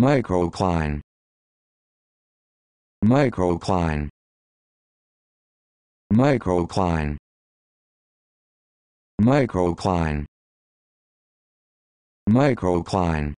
microcline. Microcline. Microcline. Microcline. Microcline.